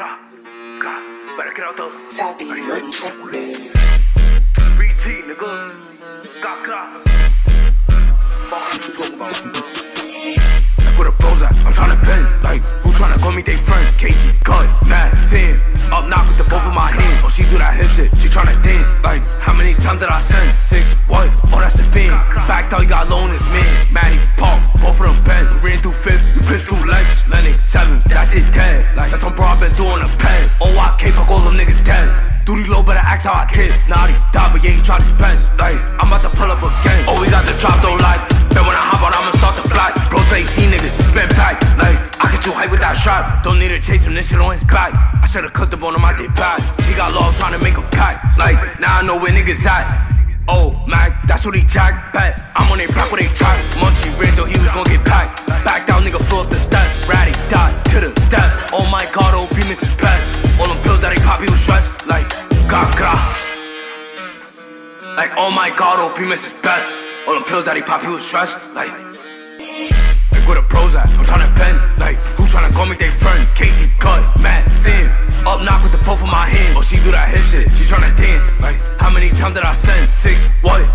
God, God, better get out the Tappy on track, baby. 3T, nigga. God, God. Fuck you talking about? Like where the bros at? I'm tryna bend. Like who tryna call me they friend? KG, cut, mad, sin. Up knock with the both of my hands. Oh, she do that hip shit. She tryna dance. Like how many times did I send? Six. Lennox, seven. That's it dead. Like that's on bro. I been doing a pen. Oh, I can't fuck all them niggas dead. Dudeylo, better act how I did. Notti, die, but yeah, he tried his best. Like, I'm about to pull up a again. Oh, we got the drop, though, like. Bet when I hop out, I'ma start the fly. Bro, say see niggas, been back. Like, I get too hype with that shot. Don't need to chase him, this shit on his back. I should've the bone on my dick back. He got lost trying to make a pack. Like, now I know where niggas at. Oh, Mac, that's what he jack. Bet, I'm on they block where they track. Munchie red though, he was gon' get packed. Back down, nigga, Like, oh my god, OP misses best. All the pills that he pop, he was stressed. Like, like where the pros at? I'm tryna bend. Like, who tryna call me they friend? KT, cut, Matt, sin. Up knock with the pole for my hand. Oh, she do that hip shit. She tryna dance. Like, how many times did I send? Six. What?